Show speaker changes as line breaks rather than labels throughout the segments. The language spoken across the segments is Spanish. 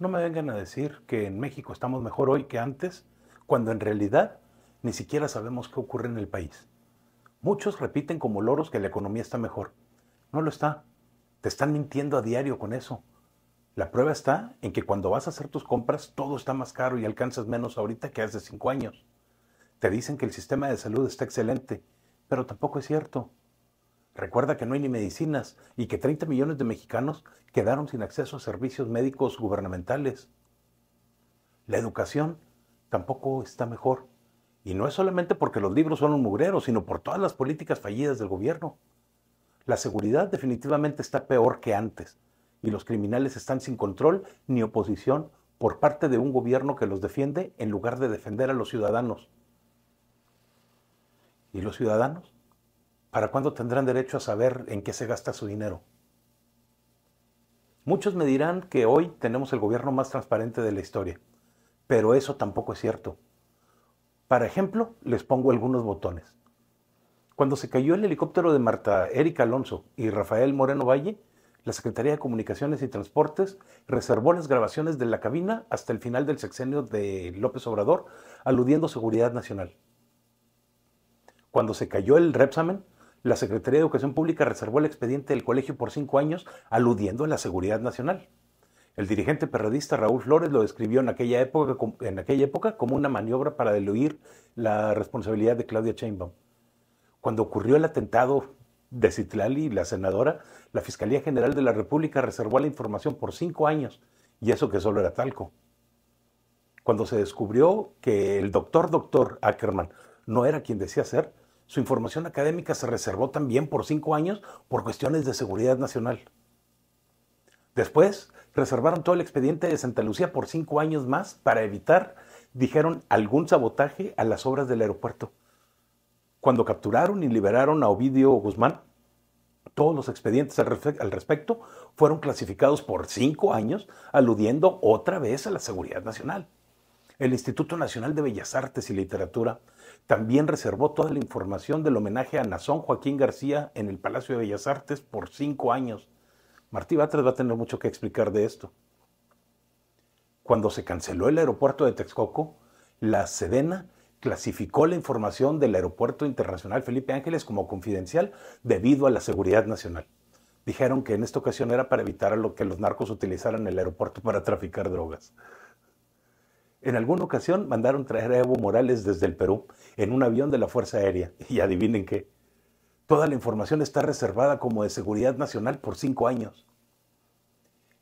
No me vengan a decir que en México estamos mejor hoy que antes, cuando en realidad ni siquiera sabemos qué ocurre en el país. Muchos repiten como loros que la economía está mejor. No lo está. Te están mintiendo a diario con eso. La prueba está en que cuando vas a hacer tus compras todo está más caro y alcanzas menos ahorita que hace cinco años. Te dicen que el sistema de salud está excelente, pero tampoco es cierto. Recuerda que no hay ni medicinas y que 30 millones de mexicanos quedaron sin acceso a servicios médicos gubernamentales. La educación tampoco está mejor. Y no es solamente porque los libros son un mugrero, sino por todas las políticas fallidas del gobierno. La seguridad definitivamente está peor que antes y los criminales están sin control ni oposición por parte de un gobierno que los defiende en lugar de defender a los ciudadanos. ¿Y los ciudadanos? ¿Para cuándo tendrán derecho a saber en qué se gasta su dinero? Muchos me dirán que hoy tenemos el gobierno más transparente de la historia, pero eso tampoco es cierto. Para ejemplo, les pongo algunos botones. Cuando se cayó el helicóptero de Marta Erika Alonso y Rafael Moreno Valle, la Secretaría de Comunicaciones y Transportes reservó las grabaciones de la cabina hasta el final del sexenio de López Obrador, aludiendo seguridad nacional. Cuando se cayó el Repsamen, la Secretaría de Educación Pública reservó el expediente del colegio por cinco años, aludiendo a la seguridad nacional. El dirigente periodista Raúl Flores lo describió en aquella época, en aquella época como una maniobra para diluir la responsabilidad de Claudia Sheinbaum. Cuando ocurrió el atentado de Citlali, la senadora, la Fiscalía General de la República reservó la información por cinco años, y eso que solo era talco. Cuando se descubrió que el doctor doctor Ackerman no era quien decía ser, su información académica se reservó también por cinco años por cuestiones de seguridad nacional. Después, reservaron todo el expediente de Santa Lucía por cinco años más para evitar, dijeron, algún sabotaje a las obras del aeropuerto. Cuando capturaron y liberaron a Ovidio Guzmán, todos los expedientes al, respecto fueron clasificados por cinco años, aludiendo otra vez a la seguridad nacional. El Instituto Nacional de Bellas Artes y Literatura también reservó toda la información del homenaje a Nazón Joaquín García en el Palacio de Bellas Artes por cinco años. Martí Batres va a tener mucho que explicar de esto. Cuando se canceló el aeropuerto de Texcoco, la Sedena clasificó la información del Aeropuerto Internacional Felipe Ángeles como confidencial debido a la seguridad nacional. Dijeron que en esta ocasión era para evitar lo que los narcos utilizaran el aeropuerto para traficar drogas. En alguna ocasión mandaron traer a Evo Morales desde el Perú en un avión de la Fuerza Aérea. Y adivinen qué. Toda la información está reservada como de seguridad nacional por cinco años.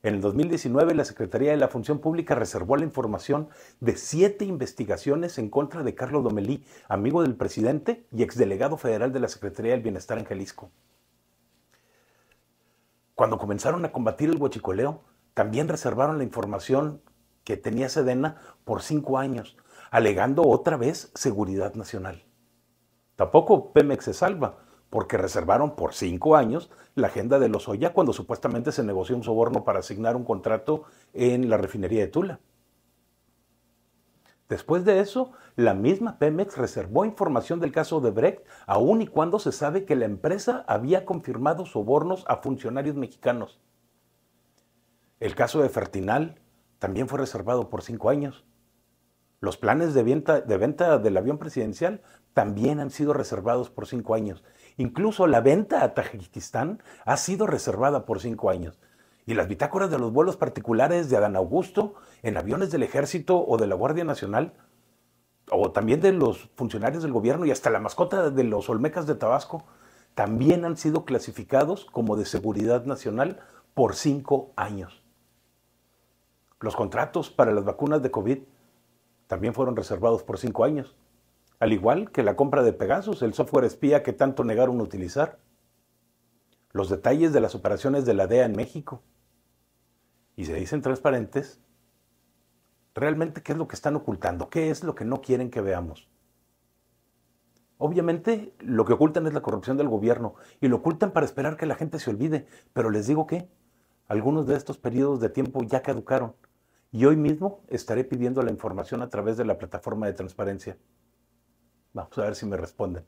En el 2019, la Secretaría de la Función Pública reservó la información de siete investigaciones en contra de Carlos Domelí, amigo del presidente y exdelegado federal de la Secretaría del Bienestar en Jalisco. Cuando comenzaron a combatir el huachicoleo, también reservaron la información que tenía Sedena por cinco años, alegando otra vez seguridad nacional. Tampoco Pemex se salva, porque reservaron por cinco años la agenda de los Oya cuando supuestamente se negoció un soborno para asignar un contrato en la refinería de Tula. Después de eso, la misma Pemex reservó información del caso de Brecht, aun y cuando se sabe que la empresa había confirmado sobornos a funcionarios mexicanos. El caso de Fertinal también fue reservado por cinco años. Los planes de venta, de venta del avión presidencial también han sido reservados por cinco años. Incluso la venta a Tajikistán ha sido reservada por cinco años. Y las bitácoras de los vuelos particulares de Adán Augusto en aviones del ejército o de la Guardia Nacional, o también de los funcionarios del gobierno y hasta la mascota de los Olmecas de Tabasco, también han sido clasificados como de seguridad nacional por cinco años. Los contratos para las vacunas de COVID también fueron reservados por cinco años al igual que la compra de Pegasus, el software espía que tanto negaron utilizar, los detalles de las operaciones de la DEA en México. Y se dicen transparentes, realmente qué es lo que están ocultando, qué es lo que no quieren que veamos. Obviamente lo que ocultan es la corrupción del gobierno y lo ocultan para esperar que la gente se olvide, pero les digo que algunos de estos periodos de tiempo ya caducaron y hoy mismo estaré pidiendo la información a través de la plataforma de transparencia. Vamos a ver si me responden.